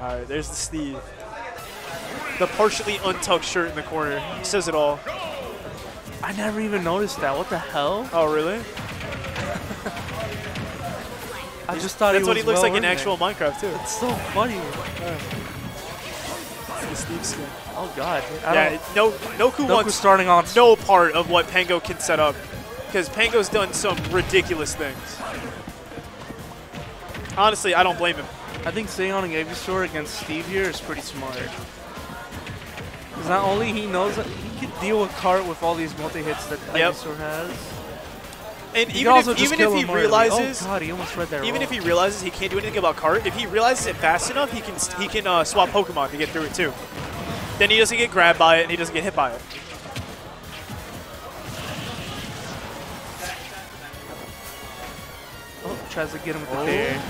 All right, there's the Steve. The partially untucked shirt in the corner says it all. I never even noticed that. What the hell? Oh, really? I just thought That's he what he looks well like in there. actual Minecraft too. It's so funny. It's the Steve skin. Oh god. I Yeah, no, Noku Goku's wants starting on. no part of what Pango can set up because Pango's done some ridiculous things. Honestly, I don't blame him. I think staying on Ivysaur against Steve here is pretty smart. Because not only he knows that he can deal with Cart with all these multi hits that Yep. Ivysaur has. And He even also if, just even kill if he him realizes, Oh god, he almost read that even wrong. if he realizes he can't do anything about Cart, if he realizes it fast enough, he can he can uh, swap Pokemon to get through it too. Then he doesn't get grabbed by it and he doesn't get hit by it. oh, tries to get him with the Oh. bear.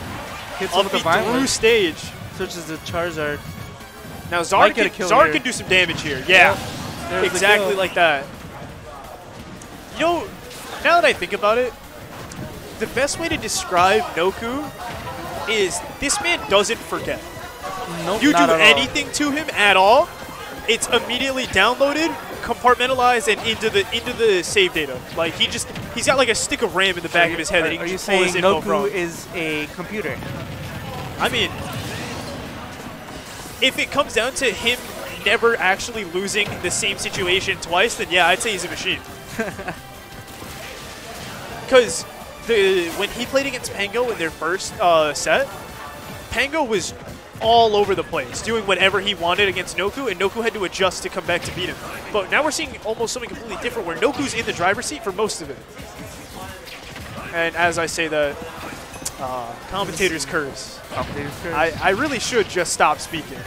Hits him with the he vine through stage. switches to Charizard. Now Zard can, kill Zard can do some damage here. Yeah, exactly like that. You know, now that I think about it, the best way to describe Noku is this man doesn't forget. Nope, You do at all. anything to him at all, it's immediately downloaded, compartmentalized, and into the into the save data. Like he just he's got like a stick of RAM in the back of his head Are, that he are can you just pull his saying info from. Noku is a computer? I mean, if it comes down to him never actually losing the same situation twice, then yeah, I'd say he's a machine. Because the when he played against Pango in their first uh, set, Pango was all over the place, doing whatever he wanted against Noku, and Noku had to adjust to come back to beat him. But now we're seeing almost something completely different, where Noku's in the driver's seat for most of it. And as I say that, uh, commentator's curse. I, I really should just stop speaking.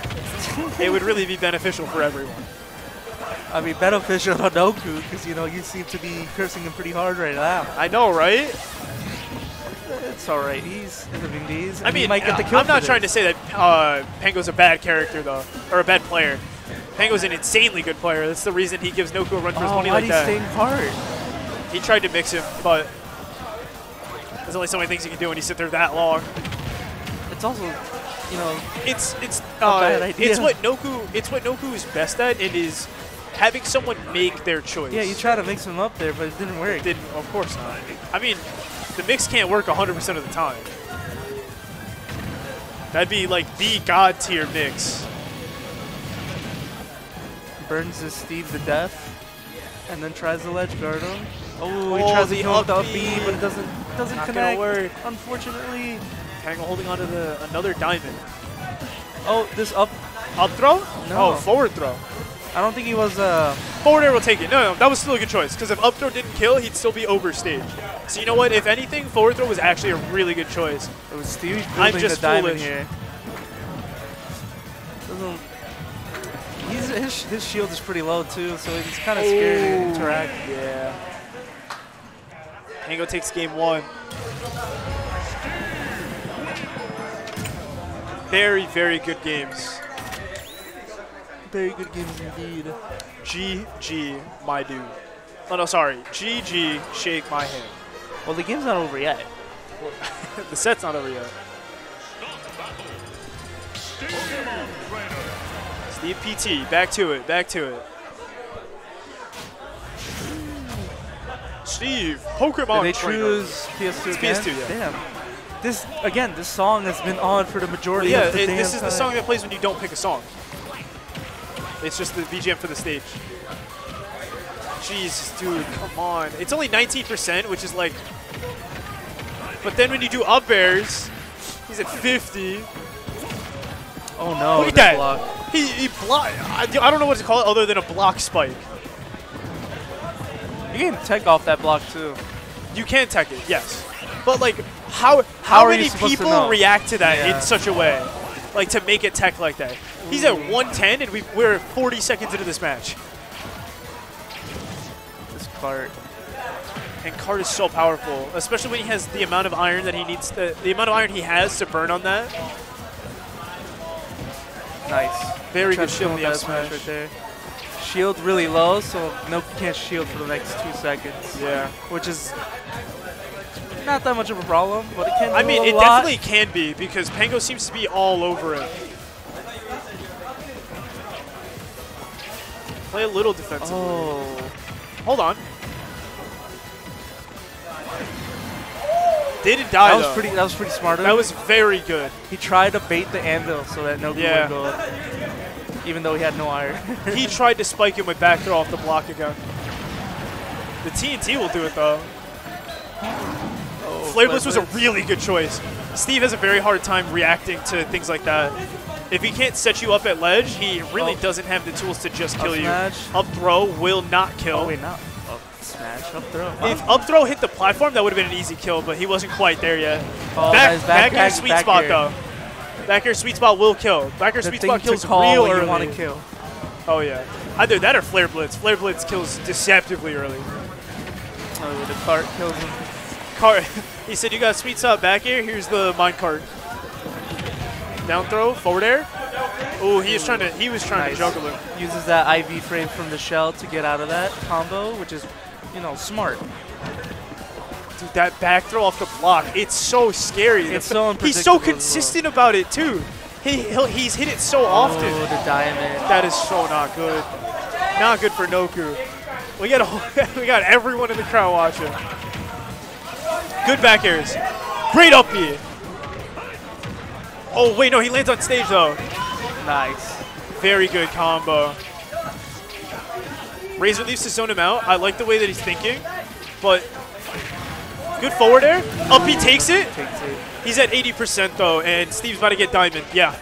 it would really be beneficial for everyone. I mean, beneficial to Noku because you know you seem to be cursing him pretty hard right now. I know, right? It's all right. He's interviewing these. I and he mean, might get the kill. I'm not for trying to say that uh, Pango's a bad character, though, or a bad player. Pango's an insanely good player. That's the reason he gives Noku a run for his Oh, money why'd like he that. stay hard? He tried to mix him, but there's only so many things you can do when you sit there that long. It's also, you know, It's it's A uh, bad idea. it's what Noku it's what Noku is best at. It is having someone make their choice. yeah, you try to mix him up there, but it didn't work. It Didn't, of course not. I mean, the mix can't work 100% of the time. That'd be like the god tier mix. Burns this Steve to death, and then tries to ledge guard him. Oh, he Oh, tries to kill the up up B. B, but it doesn't doesn't Not connect. work. Unfortunately. Pango holding onto the another diamond. Oh, this up. Up throw? No. Oh, forward throw. I don't think he was. Uh, Forward air will take it. No, no, that was still a good choice because if up throw didn't kill, he'd still be over stage. So you know what? If anything, forward throw was actually a really good choice. it was Steve I'm building just the diamond foolish. here. Doesn't. His, his shield is pretty low too, so he's kind of scared to Oh. interact. Yeah. Pango takes game one. Very, very good games. Very good games indeed. GG, my dude. Oh, no, sorry. GG, shake my hand. Well, the game's not over yet. the set's not over yet. Steve PT, back to it, back to it. Steve, Pokemon Did they trainer. choose PS2 It's again? PS2, yeah. Damn. This again, this song has been on for the majority Yeah, of the it, this is the song that plays when you don't pick a song. It's just the VGM for the stage. Jeez, dude, come on. It's only 19%, which is like... But then when you do up airs, he's at 50. Oh no! Look at that. block. He, he block. I, I don't know what to call it other than a block spike. You can tech off that block too. You can tech it, yes. But like, how how, How are many supposed to people react to that Yeah. in such a way, like to make it tech like that? He's at 110, and we we're 40 seconds into this match, This cart. and Cart is so powerful, especially when he has the amount of iron that he needs. To, the amount of iron he has to burn on that. Nice. Very good shield in the up smash. right there. Shield really low, so no can't shield for the next two seconds. Yeah. Which is not that much of a problem, but it can. I mean, it lot. definitely can be because Pango seems to be all over it. Play a little defensive. Oh, Hold on. Didn't die that was though. pretty. That was pretty smart. of That was very good. He tried to bait the anvil so that Noku Yeah. would go up, even though he had no iron. he tried to spike him with back throw off the block again. The TNT will do it though. oh, Flare Blitz was a really good choice. Steve has a very hard time reacting to things like that. If he can't set you up at ledge, he really Oh. doesn't have the tools to just Up kill you. smash. Up throw will not kill. Oh wait, not up smash, up throw. If up throw hit the platform, that would have been an easy kill, but he wasn't quite there yet. Oh, back, back, air back- sweet back spot air. though. Back air sweet spot will kill. Back air sweet spot kills real early. you want to kill. Oh yeah, either that or flare blitz. Flare blitz kills deceptively early. Oh, the cart kills him. Cart. he said you got sweet spot back air. Here's the mine cart. Down throw, forward air. Oh, he was trying to. He was trying Nice. to juggle it. Uses that IV frame from the shell to get out of that combo, which is, you know, smart. Dude, that back throw off the block, it's so scary. It's so He's so as well. consistent about it too. He he'll, he's hit it so oh, often. Oh, the diamond. That is so not good. Not good for Noku. We got a, we got everyone in the crowd watching. Good back airs. Great up here. Oh wait, no, he lands on stage though. Nice. Very good combo. Razor leaves to zone him out. I like the way that he's thinking, but good forward air. Up he takes it. Takes it. He's at 80% though, and Steve's about to get diamond. Yeah.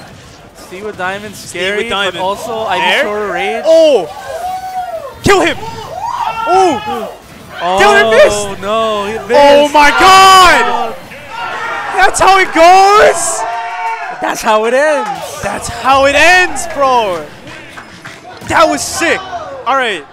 Steve with diamond, Steve with scary, diamond. but also Air? Ivysaur rage. Oh! Kill him! Oh! Oh, Dylan missed! no, missed. Oh my god! Oh. That's how it goes! That's how it ends. That's how it ends, bro! That was sick! Alright,